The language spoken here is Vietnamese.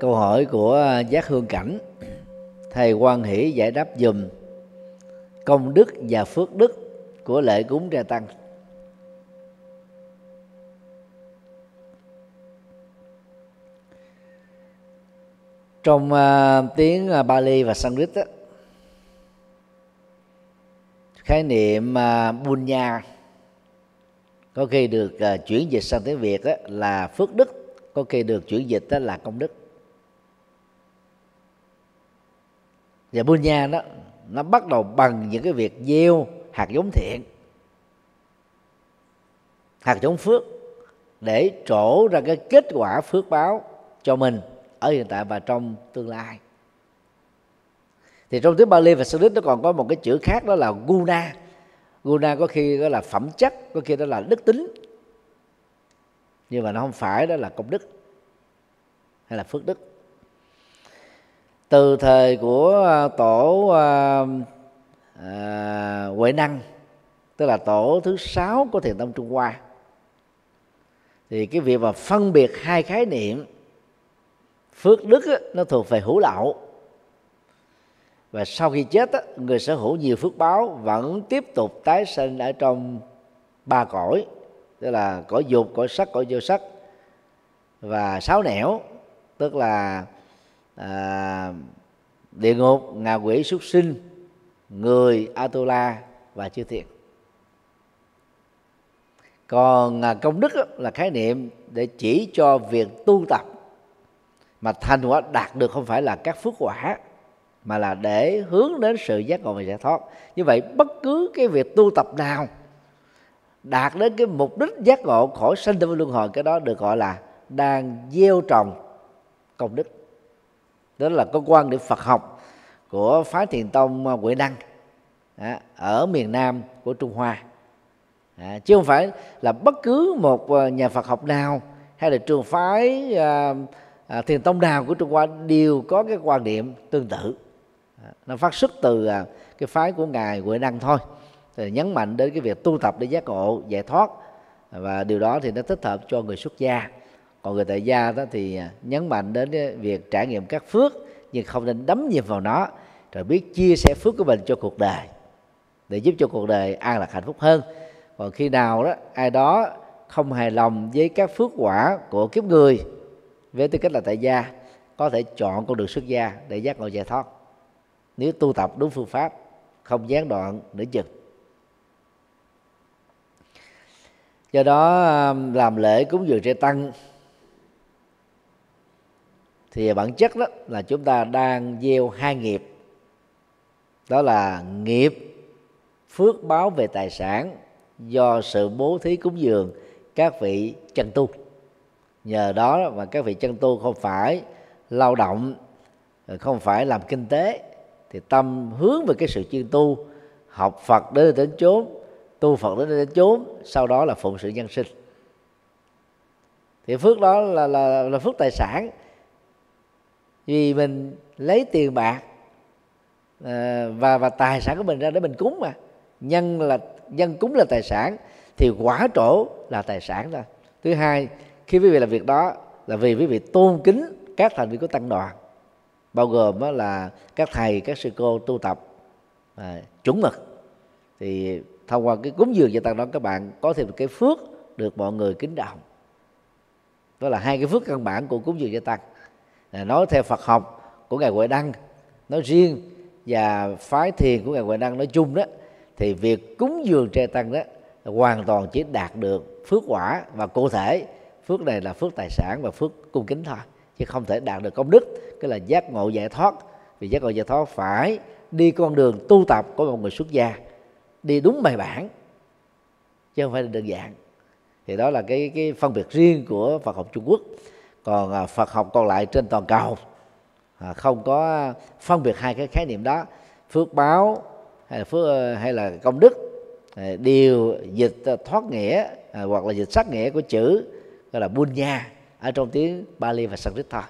câu hỏi của à, giác hương cảnh. Thầy quan hỷ giải đáp dùm công đức và phước đức của lễ cúng trai tăng. Trong uh, tiếng uh, Bali và Sanskrit đó, khái niệm uh, bunya có khi được uh, chuyển dịch sang tiếng Việt đó, là phước đức có khi được chuyển dịch đó là công đức. Và bunya đó nó bắt đầu bằng những cái việc gieo hạt giống thiện, hạt giống phước, để trổ ra cái kết quả phước báo cho mình ở hiện tại và trong tương lai. Thì trong tiếng Bali và Sanskrit nó còn có một cái chữ khác đó là guna. Guna có khi đó là phẩm chất, có khi đó là đức tính. Nhưng mà nó không phải, đó là công đức hay là phước đức từ thời của à, tổ à, à, huệ năng tức là tổ thứ sáu của thiền tông trung hoa thì cái việc mà phân biệt hai khái niệm phước đức á, nó thuộc về hữu lậu. Và sau khi chết á, người sở hữu nhiều phước báo vẫn tiếp tục tái sinh ở trong ba cõi tức là cõi dục cõi sắc cõi vô sắc và sáu nẻo tức là à, địa ngục ngạ quỷ súc sinh người atula và chư thiện. Còn à, công đức là khái niệm để chỉ cho việc tu tập mà thành quả đạt được không phải là các phước quả mà là để hướng đến sự giác ngộ và giải thoát. Như vậy bất cứ cái việc tu tập nào đạt đến cái mục đích giác ngộ khỏi sanh tử luân hồi cái đó được gọi là đang gieo trồng công đức đó là có quan điểm Phật học của phái thiền tông Huệ Đăng à, ở miền Nam của Trung Hoa. À, chứ không phải là bất cứ một à, nhà Phật học nào hay là trường phái à, à, thiền tông nào của Trung Hoa đều có cái quan điểm tương tự. À, nó phát xuất từ à, cái phái của ngài Huệ Đăng thôi. Thì nhấn mạnh đến cái việc tu tập để giác ngộ giải thoát. Và điều đó thì nó thích hợp cho người xuất gia còn người tại gia đó thì à, nhấn mạnh đến à, việc trải nghiệm các phước, nhưng không nên đắm nhiệt vào nó. Rồi biết chia sẻ phước của mình cho cuộc đời, để giúp cho cuộc đời an lạc hạnh phúc hơn. Còn khi nào đó, ai đó không hài lòng với các phước quả của kiếp người, với tư cách là tại gia, có thể chọn con đường xuất gia để giác ngộ giải thoát. Nếu tu tập đúng phương pháp, không gián đoạn nữa chừng. Do đó à, làm lễ cúng dường trẻ tăng thì bản chất đó là chúng ta đang gieo hai nghiệp. Đó là nghiệp phước báo về tài sản do sự bố thí cúng dường các vị chân tu. Nhờ đó mà các vị chân tu không phải lao động không phải làm kinh tế thì tâm hướng về cái sự chuyên tu học Phật đến đến chốn tu Phật đến đến chốn sau đó là phụng sự nhân sinh. Thì phước đó là là, là phước tài sản vì mình lấy tiền bạc à, và và tài sản của mình ra để mình cúng mà. Nhân là dân cúng là tài sản thì quả trổ là tài sản thôi. Thứ hai khi quý vị làm việc đó là vì quý vị tôn kính các thành viên của tăng đoàn bao gồm là các thầy các sư cô tu tập à, chuẩn mực. Thì thông qua cái cúng dường cho tăng đó các bạn có thêm cái phước được mọi người kính trọng. Đó là hai cái phước căn bản của cúng dường cho tăng nói theo Phật học của ngài Huệ Đăng. Nói riêng và phái thiền của ngài Huệ Đăng nói chung đó, thì việc cúng dường tre tăng đó hoàn toàn chỉ đạt được phước quả và cụ thể. Phước này là phước tài sản và phước cung kính thôi, chứ không thể đạt được công đức. Cái là giác ngộ giải thoát. Vì giác ngộ giải thoát phải đi con đường tu tập của một người xuất gia, đi đúng bài bản, chứ không phải là đơn giản. Thì đó là cái cái phân biệt riêng của Phật học Trung Quốc còn à, Phật học còn lại trên toàn cầu. À, không có phân biệt hai cái khái niệm đó. Phước báo hay là phước, hay là công đức à, đều dịch thoát nghĩa hoặc là dịch sát nghĩa của chữ, gọi là bunya, ở trong tiếng Bali và Sanskrit thôi.